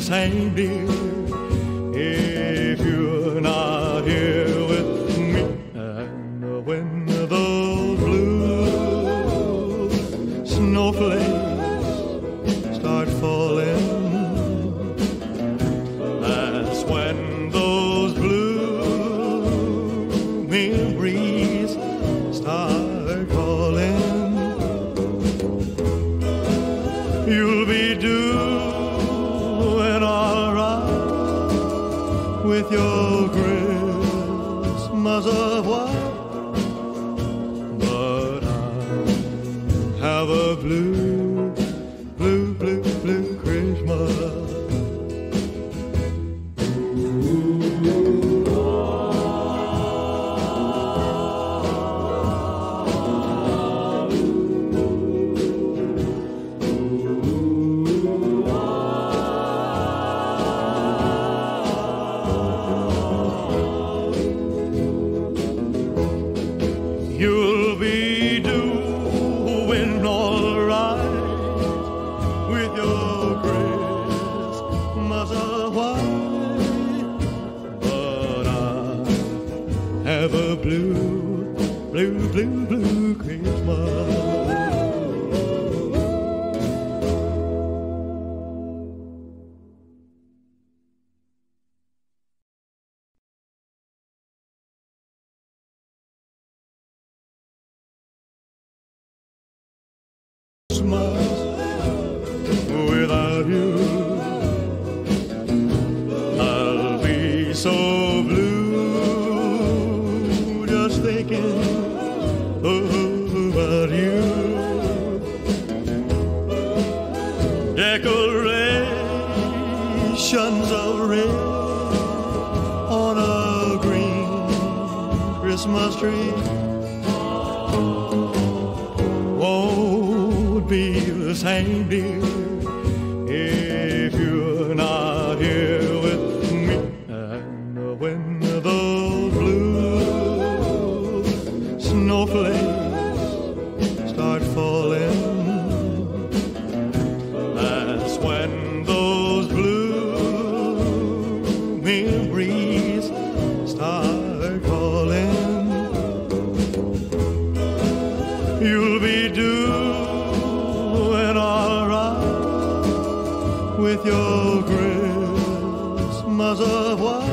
same deal You'll be doing all right with your Christmas white, but I have a blue, blue, blue, blue. decorations of red on a green Christmas tree won't be the same, dear. revoir.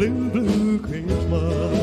blue, blue Christmas.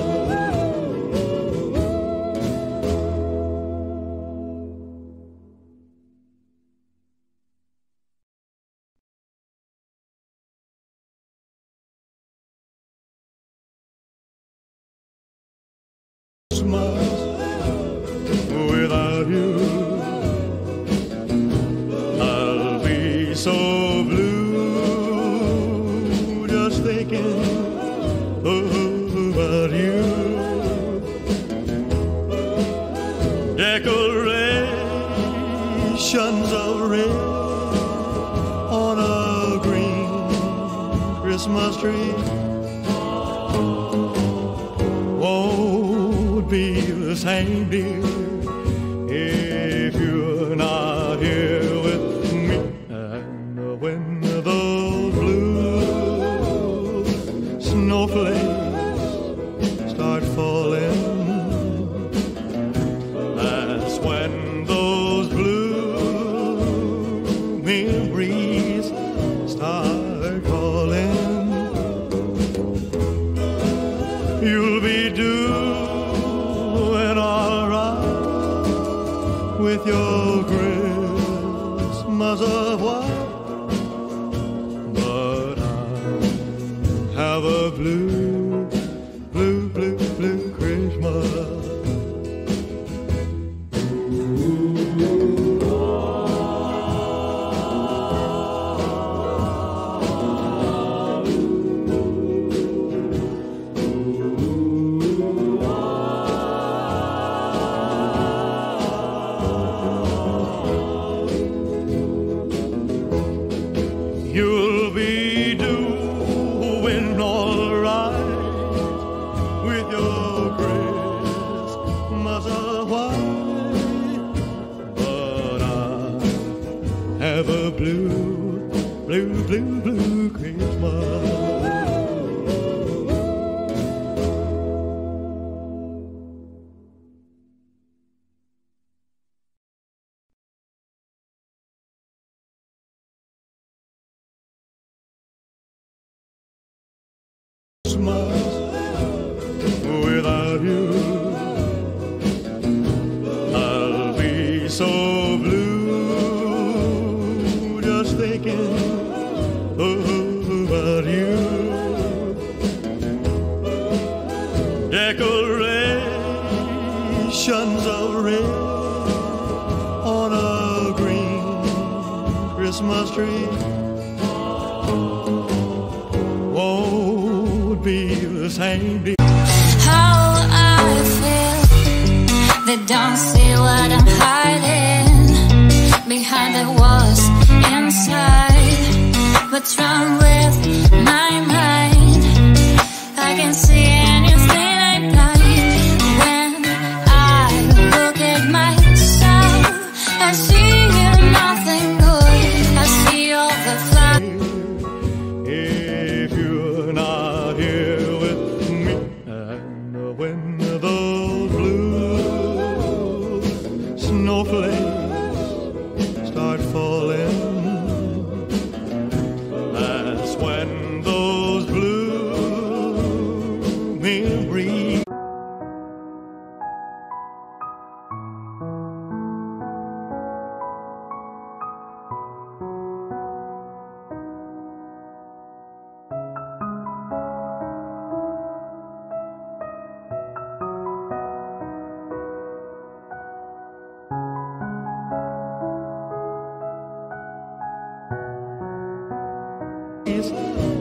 same, dear. If you're not here. tree. Won't be the same. How I feel, they don't see what I'm hiding behind the walls inside. What's wrong with my mind? I can see it.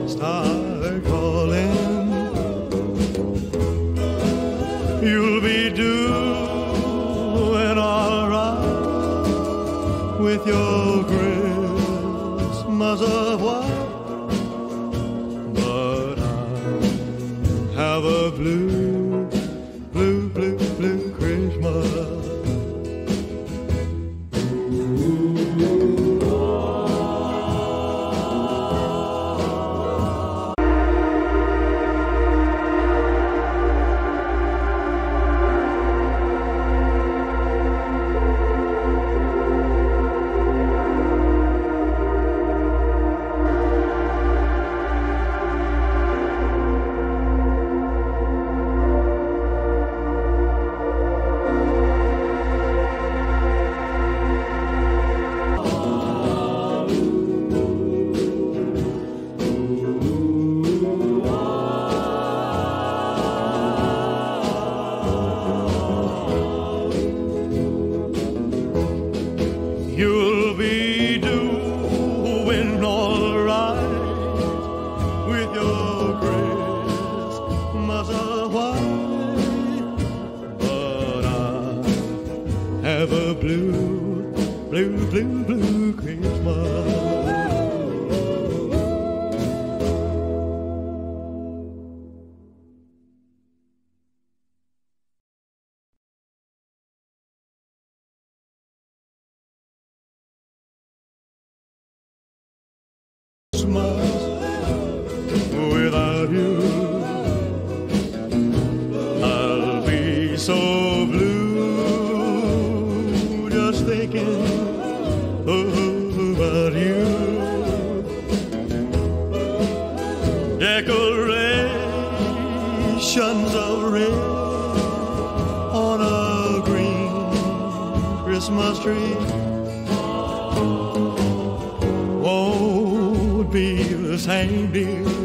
start calling. You'll be doing all right with your. same dear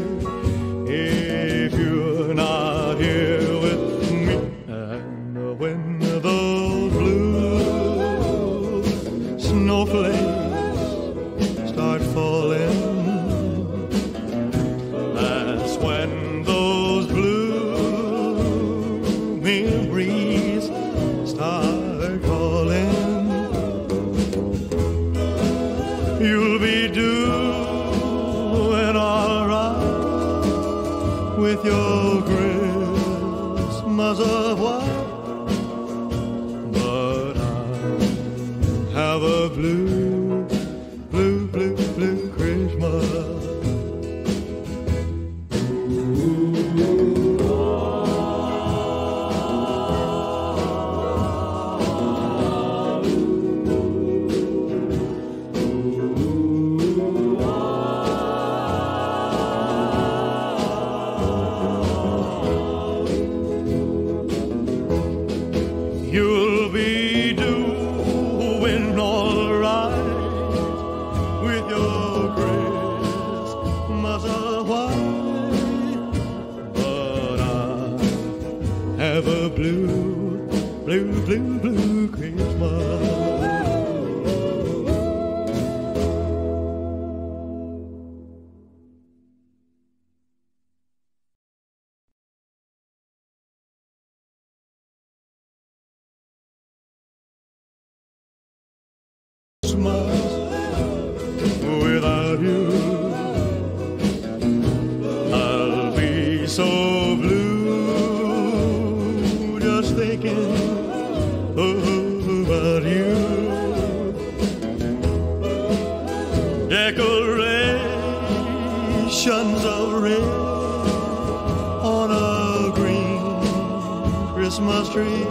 street.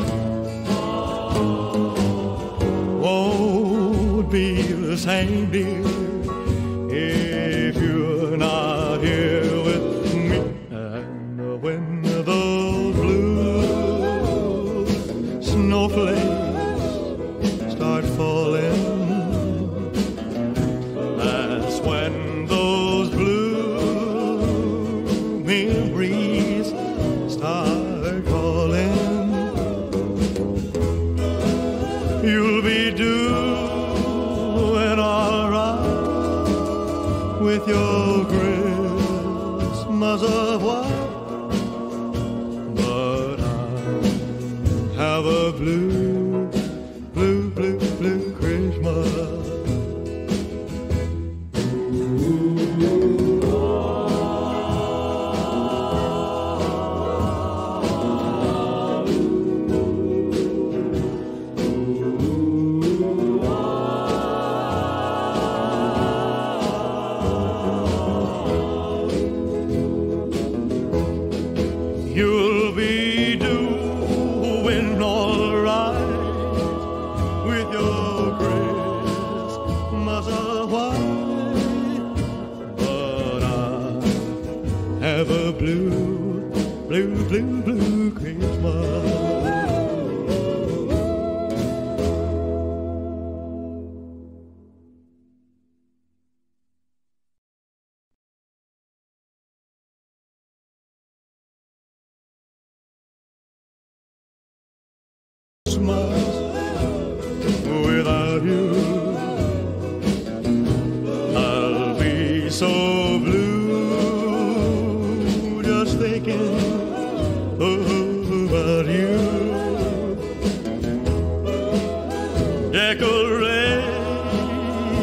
Won't be the same, dear. blue, blue Christmas.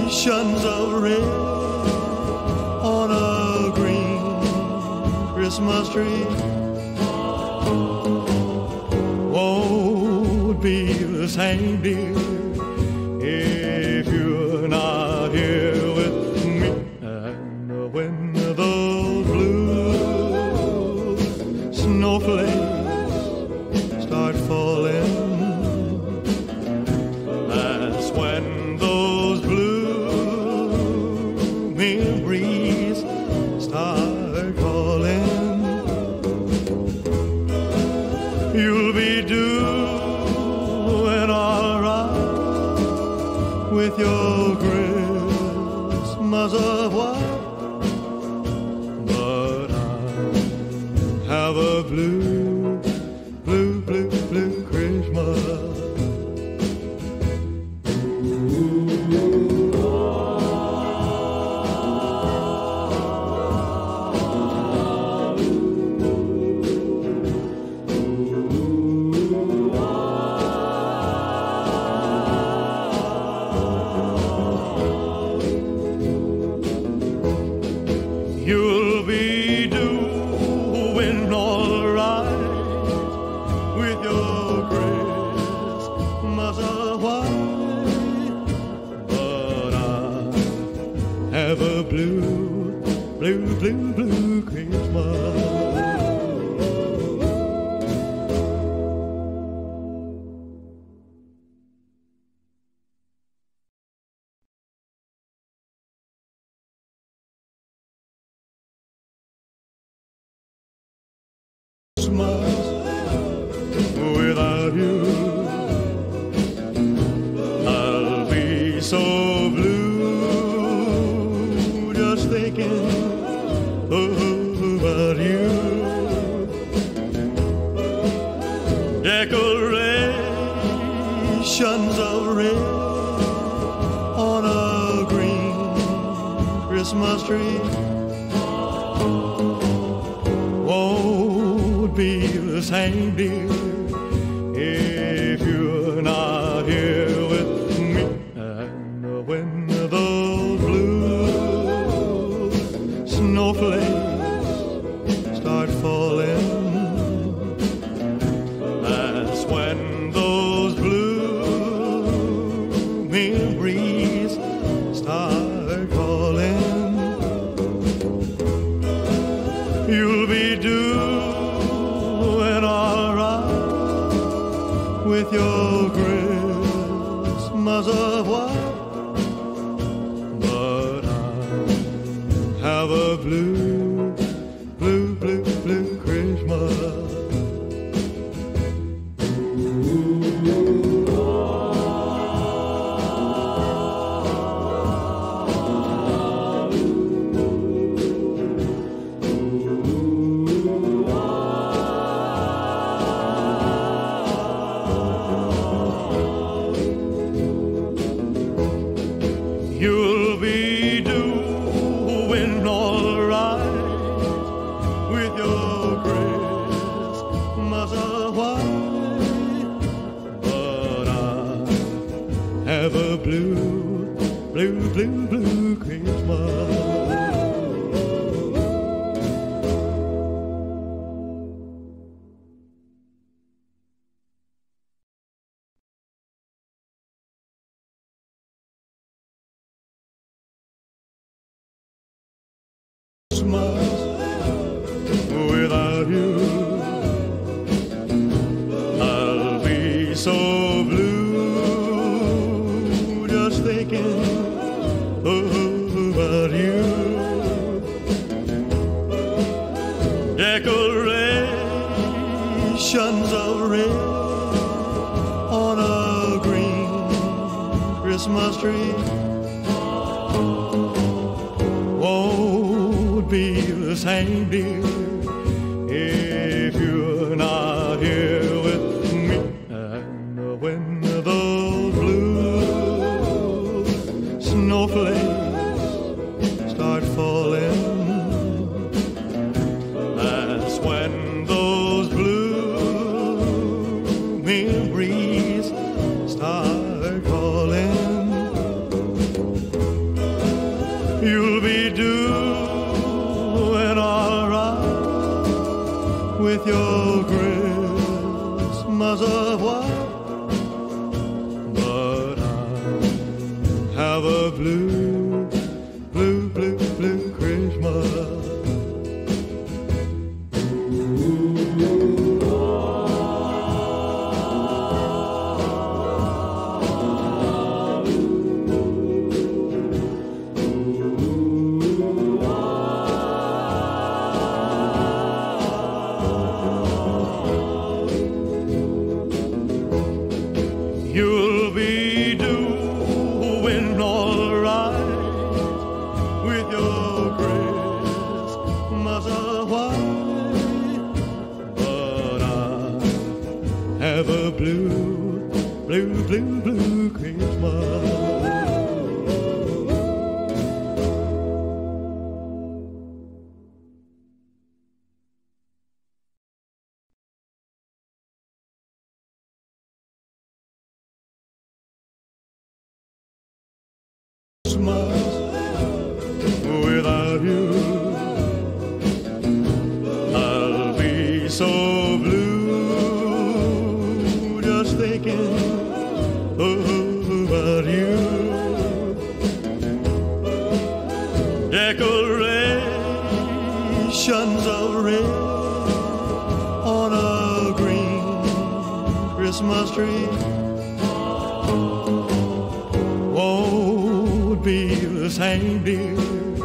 decorations of red on a green Christmas tree. Won't be the same, dear. flower, but I have a blue. Christmas without you. I'll be so blue just thinking oh, about you. Decorations of red on a green Christmas tree. same dear Without you. I'll be so blue just thinking about you. Decorations of red on a green Christmas tree. Same, dear. you'll be doing all right with your Christmas white. But I have a blue, blue, blue, blue decorations of red on a green Christmas tree. Won't be the same, dear.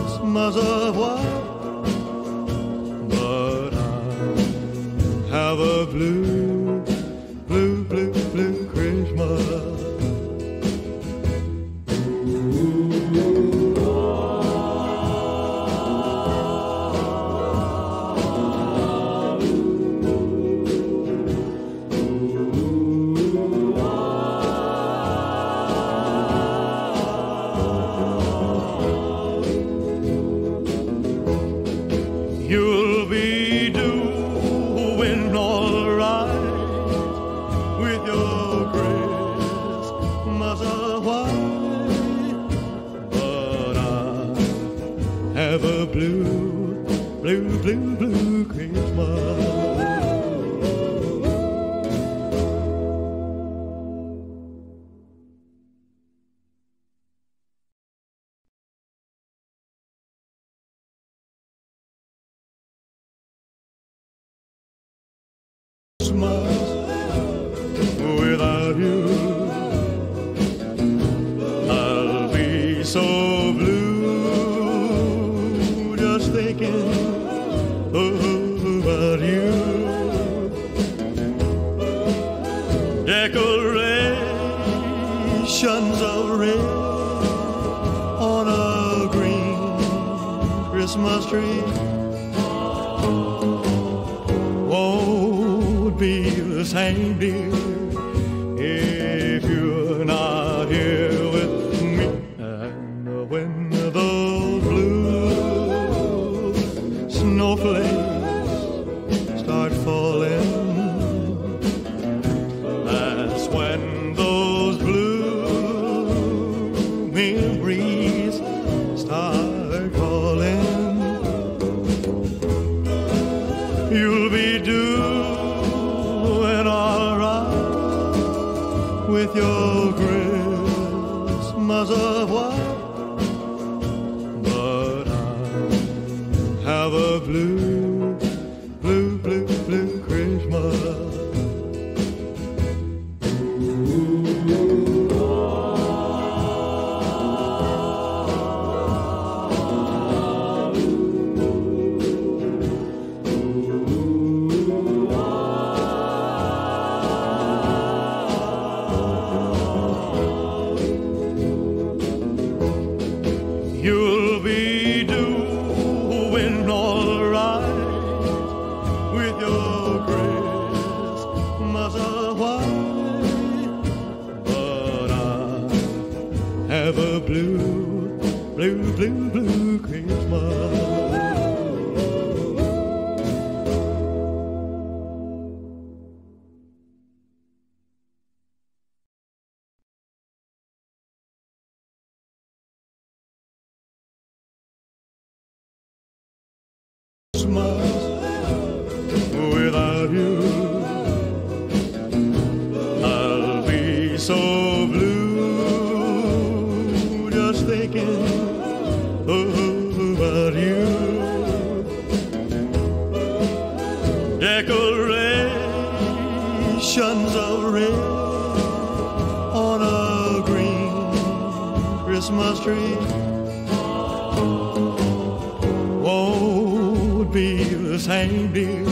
Christmas of what? But I have a blue. blue, blue, blue Christmas. Christmas tree oh, won't be the same, dear, if you're not. street won't be the same, dear.